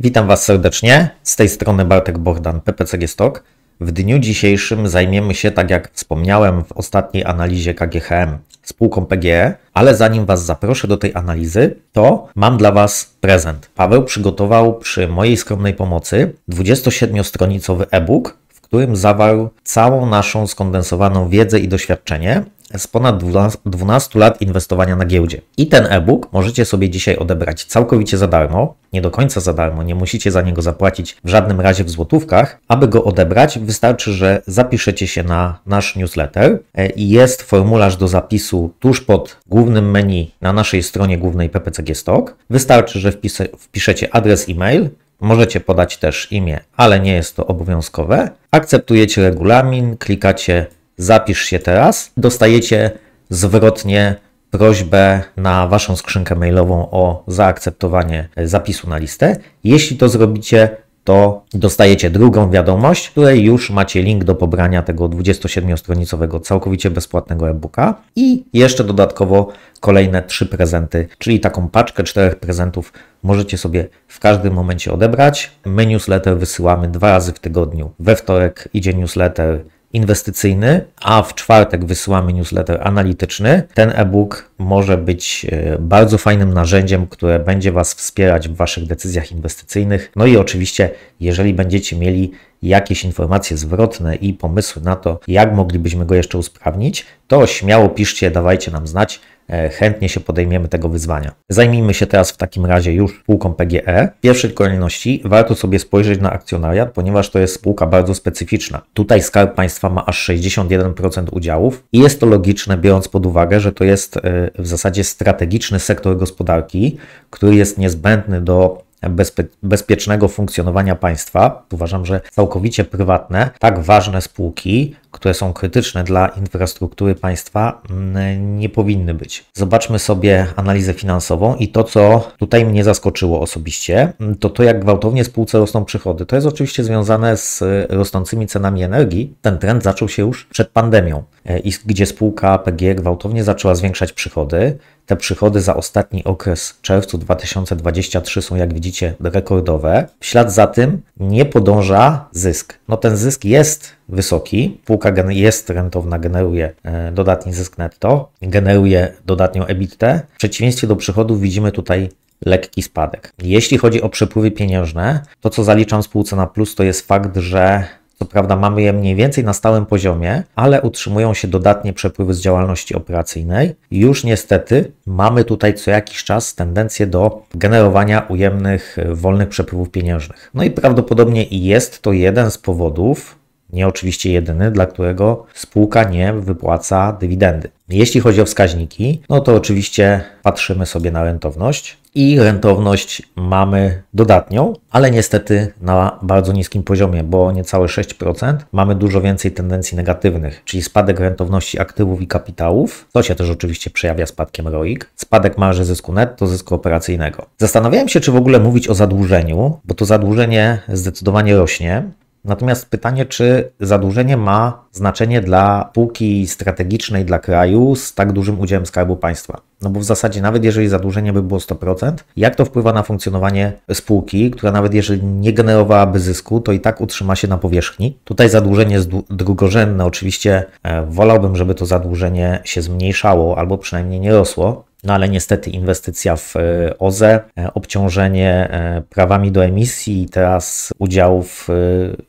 Witam Was serdecznie. Z tej strony Bartek Bogdan, PPCG Stock. W dniu dzisiejszym zajmiemy się, tak jak wspomniałem w ostatniej analizie KGHM, spółką PGE, ale zanim Was zaproszę do tej analizy, to mam dla Was prezent. Paweł przygotował przy mojej skromnej pomocy 27-stronicowy e-book, w którym zawarł całą naszą skondensowaną wiedzę i doświadczenie z ponad 12 lat inwestowania na giełdzie. I ten e-book możecie sobie dzisiaj odebrać całkowicie za darmo, nie do końca za darmo, nie musicie za niego zapłacić w żadnym razie w złotówkach. Aby go odebrać, wystarczy, że zapiszecie się na nasz newsletter e, i jest formularz do zapisu tuż pod głównym menu na naszej stronie głównej PPCG Stock. Wystarczy, że wpiszecie adres e-mail, Możecie podać też imię, ale nie jest to obowiązkowe. Akceptujecie regulamin, klikacie zapisz się teraz, dostajecie zwrotnie prośbę na Waszą skrzynkę mailową o zaakceptowanie zapisu na listę. Jeśli to zrobicie, to dostajecie drugą wiadomość, w której już macie link do pobrania tego 27-stronicowego całkowicie bezpłatnego e-booka i jeszcze dodatkowo kolejne trzy prezenty, czyli taką paczkę czterech prezentów możecie sobie w każdym momencie odebrać. My newsletter wysyłamy dwa razy w tygodniu. We wtorek idzie newsletter inwestycyjny, a w czwartek wysyłamy newsletter analityczny. Ten e-book może być e, bardzo fajnym narzędziem, które będzie Was wspierać w Waszych decyzjach inwestycyjnych. No i oczywiście, jeżeli będziecie mieli jakieś informacje zwrotne i pomysły na to, jak moglibyśmy go jeszcze usprawnić, to śmiało piszcie, dawajcie nam znać. E, chętnie się podejmiemy tego wyzwania. Zajmijmy się teraz w takim razie już spółką PGE. W pierwszej kolejności warto sobie spojrzeć na akcjonariat, ponieważ to jest spółka bardzo specyficzna. Tutaj Skarb Państwa ma aż 61% udziałów i jest to logiczne, biorąc pod uwagę, że to jest e, w zasadzie strategiczny sektor gospodarki, który jest niezbędny do bezpie bezpiecznego funkcjonowania państwa. Uważam, że całkowicie prywatne, tak ważne spółki, które są krytyczne dla infrastruktury państwa, mm, nie powinny być. Zobaczmy sobie analizę finansową i to, co tutaj mnie zaskoczyło osobiście, to to, jak gwałtownie spółce rosną przychody. To jest oczywiście związane z rosnącymi cenami energii. Ten trend zaczął się już przed pandemią, i gdzie spółka PG gwałtownie zaczęła zwiększać przychody. Te przychody za ostatni okres czerwcu 2023 są, jak widzicie, rekordowe. W ślad za tym nie podąża zysk. No ten zysk jest wysoki, spółka jest rentowna, generuje e, dodatni zysk netto, generuje dodatnią EBITDA. W przeciwieństwie do przychodów widzimy tutaj lekki spadek. Jeśli chodzi o przepływy pieniężne, to co zaliczam spółce na plus, to jest fakt, że co prawda mamy je mniej więcej na stałym poziomie, ale utrzymują się dodatnie przepływy z działalności operacyjnej. Już niestety mamy tutaj co jakiś czas tendencję do generowania ujemnych, wolnych przepływów pieniężnych. No i prawdopodobnie jest to jeden z powodów, nie oczywiście jedyny, dla którego spółka nie wypłaca dywidendy. Jeśli chodzi o wskaźniki, no to oczywiście patrzymy sobie na rentowność i rentowność mamy dodatnią, ale niestety na bardzo niskim poziomie, bo niecałe 6%. Mamy dużo więcej tendencji negatywnych, czyli spadek rentowności aktywów i kapitałów, to się też oczywiście przejawia spadkiem ROIC, spadek marży zysku netto, zysku operacyjnego. Zastanawiałem się, czy w ogóle mówić o zadłużeniu, bo to zadłużenie zdecydowanie rośnie, Natomiast pytanie, czy zadłużenie ma znaczenie dla spółki strategicznej dla kraju z tak dużym udziałem skarbu państwa? No bo w zasadzie, nawet jeżeli zadłużenie by było 100%, jak to wpływa na funkcjonowanie spółki, która nawet jeżeli nie generowałaby zysku, to i tak utrzyma się na powierzchni? Tutaj zadłużenie jest drugorzędne. Oczywiście e, wolałbym, żeby to zadłużenie się zmniejszało albo przynajmniej nie rosło, no ale niestety inwestycja w e, OZE, e, obciążenie e, prawami do emisji i teraz udział w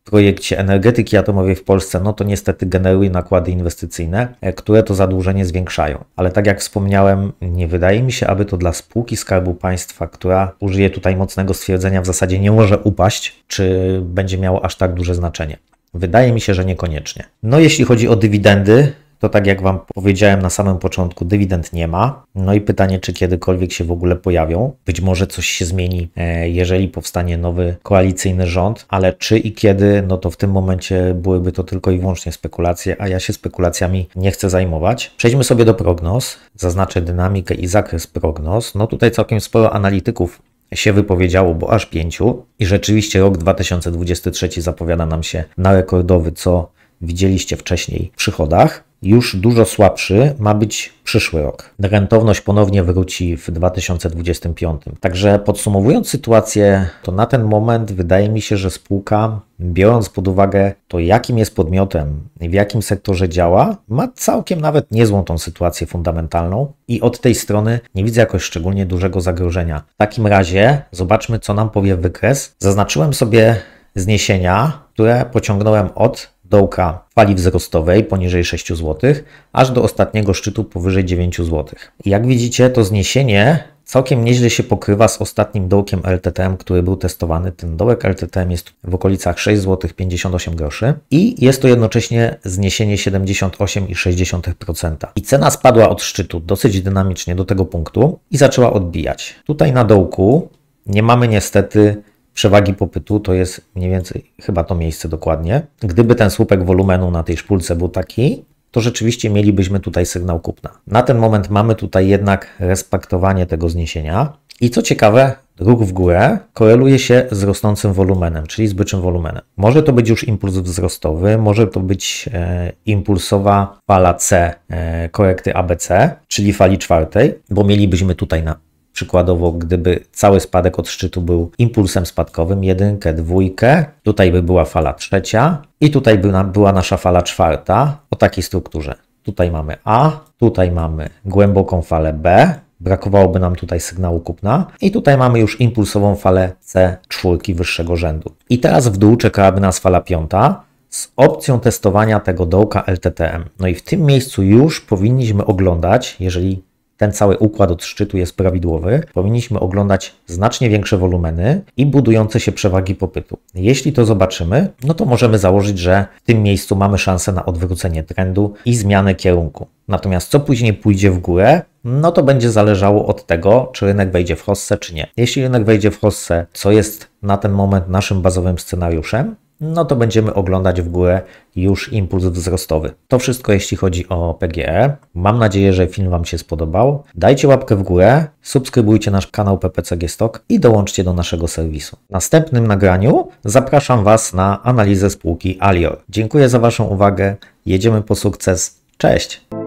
projekcie energetyki atomowej w Polsce, no to niestety generuje nakłady inwestycyjne, które to zadłużenie zwiększają. Ale tak jak wspomniałem, nie wydaje mi się, aby to dla spółki Skarbu Państwa, która użyje tutaj mocnego stwierdzenia, w zasadzie nie może upaść, czy będzie miało aż tak duże znaczenie. Wydaje mi się, że niekoniecznie. No jeśli chodzi o dywidendy, to tak jak Wam powiedziałem na samym początku, dywidend nie ma. No i pytanie, czy kiedykolwiek się w ogóle pojawią. Być może coś się zmieni, e, jeżeli powstanie nowy koalicyjny rząd, ale czy i kiedy, no to w tym momencie byłyby to tylko i wyłącznie spekulacje, a ja się spekulacjami nie chcę zajmować. Przejdźmy sobie do prognoz. Zaznaczę dynamikę i zakres prognoz. No tutaj całkiem sporo analityków się wypowiedziało, bo aż pięciu. I rzeczywiście rok 2023 zapowiada nam się na rekordowy, co widzieliście wcześniej w przychodach. Już dużo słabszy ma być przyszły rok. Rentowność ponownie wróci w 2025. Także podsumowując sytuację, to na ten moment wydaje mi się, że spółka, biorąc pod uwagę to, jakim jest podmiotem i w jakim sektorze działa, ma całkiem nawet niezłą tą sytuację fundamentalną i od tej strony nie widzę jakoś szczególnie dużego zagrożenia. W takim razie zobaczmy, co nam powie wykres. Zaznaczyłem sobie zniesienia, które pociągnąłem od dołka fali wzrostowej poniżej 6 zł, aż do ostatniego szczytu powyżej 9 zł. Jak widzicie, to zniesienie całkiem nieźle się pokrywa z ostatnim dołkiem LTTM, który był testowany. Ten dołek LTTM jest w okolicach 6 zł 58 groszy i jest to jednocześnie zniesienie 78,6%. I cena spadła od szczytu dosyć dynamicznie do tego punktu i zaczęła odbijać. Tutaj na dołku nie mamy niestety przewagi popytu to jest mniej więcej chyba to miejsce dokładnie. Gdyby ten słupek wolumenu na tej szpulce był taki, to rzeczywiście mielibyśmy tutaj sygnał kupna. Na ten moment mamy tutaj jednak respektowanie tego zniesienia. I co ciekawe, ruch w górę koreluje się z rosnącym wolumenem, czyli z byczym wolumenem. Może to być już impuls wzrostowy, może to być e, impulsowa fala C e, korekty ABC, czyli fali czwartej, bo mielibyśmy tutaj na Przykładowo, gdyby cały spadek od szczytu był impulsem spadkowym, jedynkę, dwójkę, tutaj by była fala trzecia i tutaj by była nasza fala czwarta o takiej strukturze. Tutaj mamy A, tutaj mamy głęboką falę B, brakowałoby nam tutaj sygnału kupna i tutaj mamy już impulsową falę C czwórki wyższego rzędu. I teraz w dół czekałaby nas fala piąta z opcją testowania tego dołka LTTM. No i w tym miejscu już powinniśmy oglądać, jeżeli ten cały układ od szczytu jest prawidłowy, powinniśmy oglądać znacznie większe wolumeny i budujące się przewagi popytu. Jeśli to zobaczymy, no to możemy założyć, że w tym miejscu mamy szansę na odwrócenie trendu i zmianę kierunku. Natomiast co później pójdzie w górę, no to będzie zależało od tego, czy rynek wejdzie w hossę, czy nie. Jeśli rynek wejdzie w hossę, co jest na ten moment naszym bazowym scenariuszem, no to będziemy oglądać w górę już impuls wzrostowy. To wszystko jeśli chodzi o PGE. Mam nadzieję, że film Wam się spodobał. Dajcie łapkę w górę, subskrybujcie nasz kanał PPCG Stock i dołączcie do naszego serwisu. W następnym nagraniu zapraszam Was na analizę spółki Alior. Dziękuję za Waszą uwagę. Jedziemy po sukces. Cześć!